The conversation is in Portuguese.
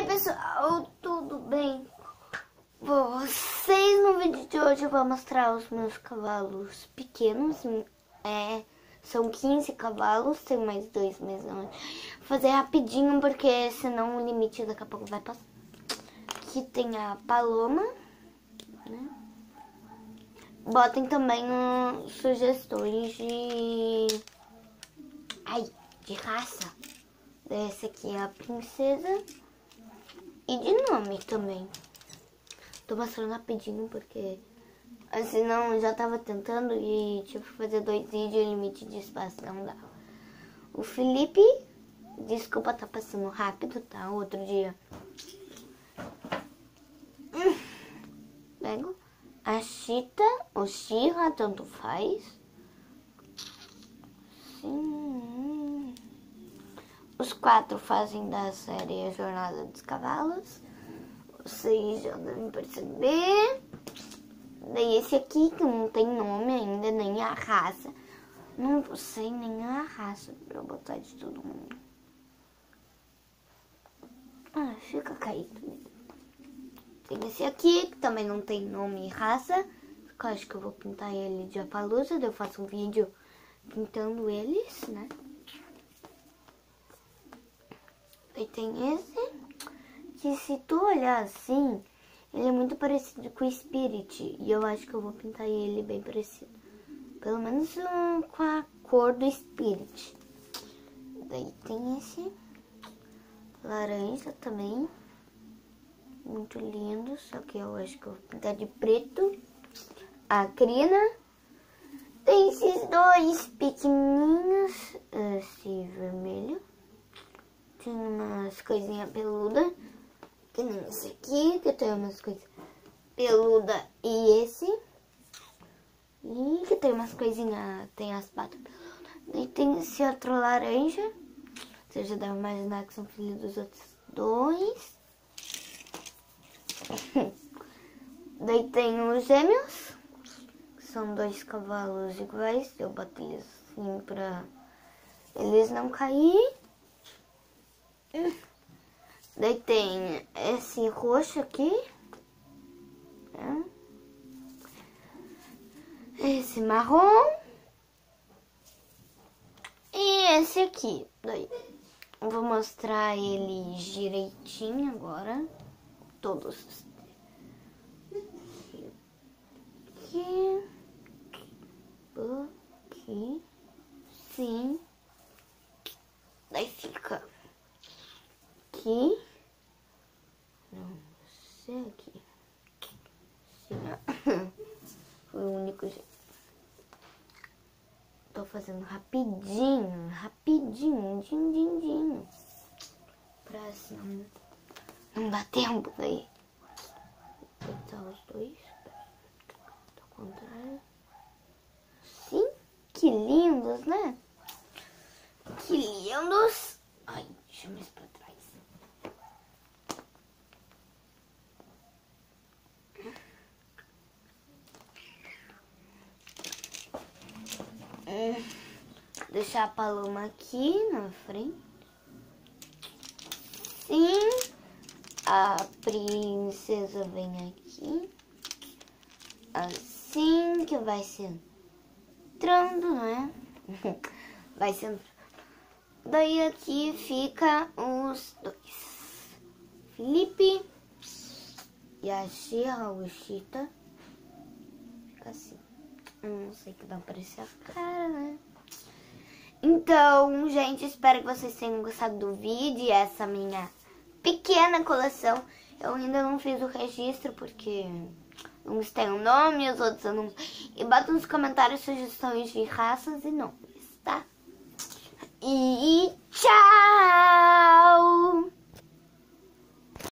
Oi pessoal, tudo bem? Vocês no vídeo de hoje eu vou mostrar os meus cavalos pequenos. É, são 15 cavalos, tem mais dois meses. Vou fazer rapidinho porque senão o limite daqui a pouco vai passar. Aqui tem a Paloma, né? Botem também uh, sugestões de... Ai, de raça. Essa aqui é a princesa. E de nome também. Tô mostrando rapidinho porque... Senão eu já tava tentando e que fazer dois vídeos limite de espaço não dá. O Felipe, desculpa tá passando rápido, tá? Outro dia. Pego. A Chita, ou Xirra, tanto faz. Sim. Os quatro fazem da série A Jornada dos Cavalos. Vocês já devem perceber. Daí esse aqui, que não tem nome ainda, nem a raça. Não sei nem a raça pra botar de todo mundo. Ah, fica caído mesmo. Tem esse aqui, que também não tem nome e raça. Eu acho que eu vou pintar ele de apalusa. Eu faço um vídeo pintando eles, né? Aí tem esse, que se tu olhar assim, ele é muito parecido com o Spirit. E eu acho que eu vou pintar ele bem parecido. Pelo menos um, com a cor do Spirit. Daí tem esse laranja também. Muito lindo, só que eu acho que eu vou pintar de preto. A crina. Tem esses dois pequenininhos, esse vermelho. Tem umas coisinhas peludas. Que nem esse aqui, que tem umas coisas peludas. E esse. E que tem umas coisinhas, tem as patas peludas. E tem esse outro laranja. Você já deve imaginar que são filhos dos outros dois. Daí tem os gêmeos. São dois cavalos iguais. Eu eles assim pra eles não caírem. Daí tem esse roxo aqui. Né? Esse marrom. E esse aqui. Daí. Vou mostrar ele direitinho agora. Todos. Aqui. Aqui. Sim. Daí fica aqui. Não, você aqui. Sim, Foi o único jeito. Tô fazendo rapidinho, rapidinho, din, din, din. Pra senão não dá tempo daí. Vou botar os dois. Do contrário. Sim, que lindos, né? Que lindos. Ai, deixa eu mais pra trás. É, deixar a paloma aqui na frente. Sim, a princesa vem aqui. Assim que vai ser entrando, né? Vai ser Daí aqui fica os dois. Felipe e a Xirra, o Chita. Fica assim. Não sei que vai aparecer a cara, né? Então, gente, espero que vocês tenham gostado do vídeo essa minha pequena coleção. Eu ainda não fiz o registro porque uns têm um nome, os outros eu não... E bota nos comentários sugestões de raças e nomes, tá? E tchau!